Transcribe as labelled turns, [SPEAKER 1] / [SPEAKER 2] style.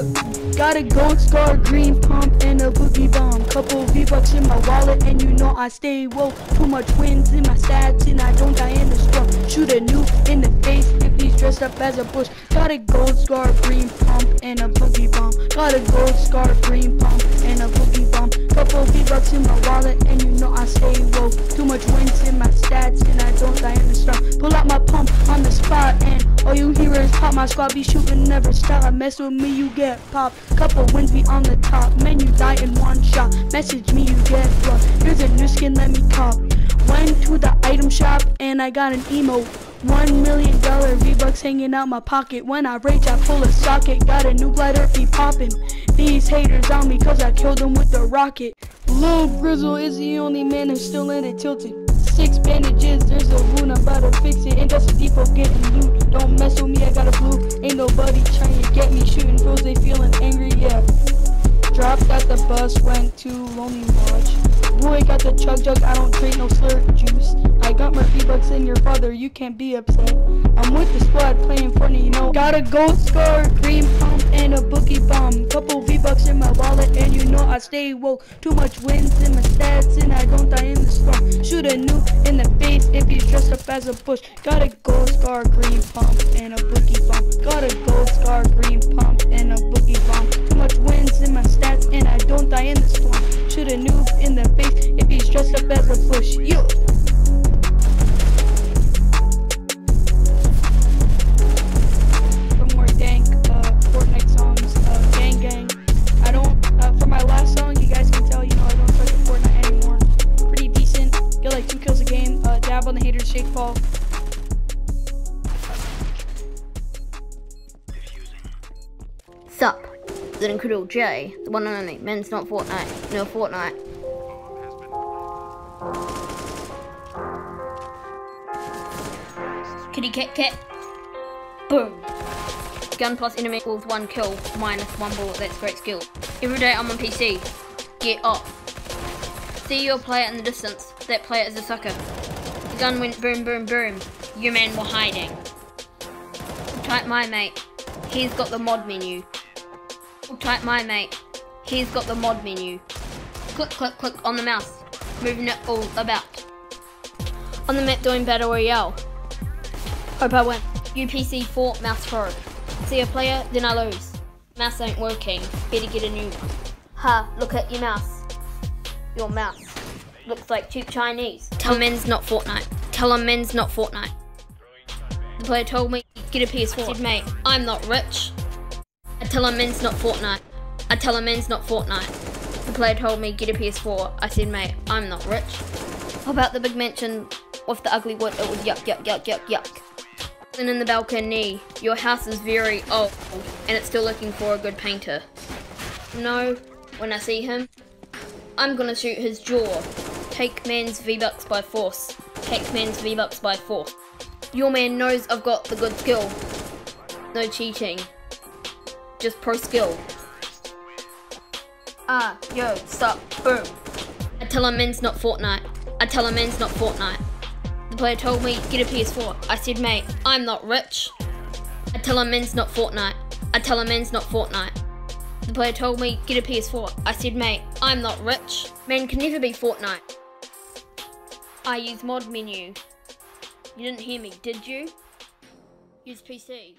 [SPEAKER 1] Yeah. Got a gold scar, green pump, and a boogie bomb. Couple V-bucks in my wallet, and you know I stay woke. Too much wins in my stats, and I don't die in the storm. Shoot a nuke in the face if he's dressed up as a bush. Got a gold scar, green pump, and a boogie bomb. Got a gold scar, green pump, and a boogie bomb. Couple V-bucks in my wallet, and you know I stay woke. Too much wins in my stats, and I don't die in the storm. Pull out my pump on the spot, and all you hear is pop. My squad be shooting, never stop. Mess with me, you get popped. Couple wins be on the top. Man, you die in one shot. Message me, you get blocked. Here's a new skin, let me cop. Went to the item shop, and I got an emo. One million dollar V-Bucks hanging out my pocket. When I rage, I pull a socket. Got a new glider, be popping. These haters on me, cause I killed them with the rocket. Lil Grizzle is the only man who's still in it. Six bandages, there's a wound, I'm about to fix it. Ain't just a depot getting loot. Don't mess with me, I got a blue. Ain't nobody trying to get me. Shooting fools, they feeling bus, went to Lonely Lodge. Boy got the chug jug, I don't trade no slurp juice. I got my V-Bucks in your father, you can't be upset. I'm with the squad playing funny, you know. Got a gold scar, green pump, and a boogie bomb. Couple V-Bucks in my wallet, and you know I stay woke. Too much wins in my stats, and I don't die in the storm. Shoot a nuke in the face if he's dressed up as a bush. Got a gold scar, green pump, and a boogie bomb. Got a gold scar, green pump, die in the storm. Shoot a nuke in the face if he's dressed up as a bush. Yo. Some more dank uh, Fortnite songs, uh, gang gang. I don't, uh, for my last song, you guys can tell, you know, I don't touch Fortnite anymore. Pretty decent, get like two kills a game, dab on the haters, shake fall.
[SPEAKER 2] Sup, the Incredible J, the one and only men's not Fortnite, no Fortnite. Kitty cat cat. Boom. Gun plus enemy equals one kill minus one bullet. That's great skill. Every day I'm on PC. Get off. See your player in the distance. That player is a sucker. The gun went boom boom boom. You man were hiding. Type my mate. He's got the mod menu. Type my mate. He's got the mod menu. Click, click, click on the mouse, moving it all about. On the map doing Battle Royale. Hope I win. UPC 4 mouse pro. See a player, then I lose. Mouse ain't working. Better get a new one. Ha, look at your mouse. Your mouse. Looks like cheap Chinese. Tell men's not Fortnite. Tell him men's not Fortnite. The player told me, get a PS4. I said, mate, I'm not rich. I tell him men's not Fortnite. I tell him men's not Fortnite. The player told me get a PS4. I said, mate, I'm not rich. How about the big mansion with the ugly wood? It was yuck, yuck, yuck, yuck, yuck. And in the balcony, your house is very old and it's still looking for a good painter. No, when I see him, I'm gonna shoot his jaw. Take man's V-Bucks by force. Take man's V-Bucks by force. Your man knows I've got the good skill. No cheating just pro skill. Ah, yo, stop, boom. I tell him men's not Fortnite. I tell him men's not Fortnite. The player told me, get a PS4. I said, mate, I'm not rich. I tell him men's not Fortnite. I tell him men's not Fortnite. The player told me, get a PS4. I said, mate, I'm not rich. Man can never be Fortnite. I use mod menu. You didn't hear me, did you? Use PC.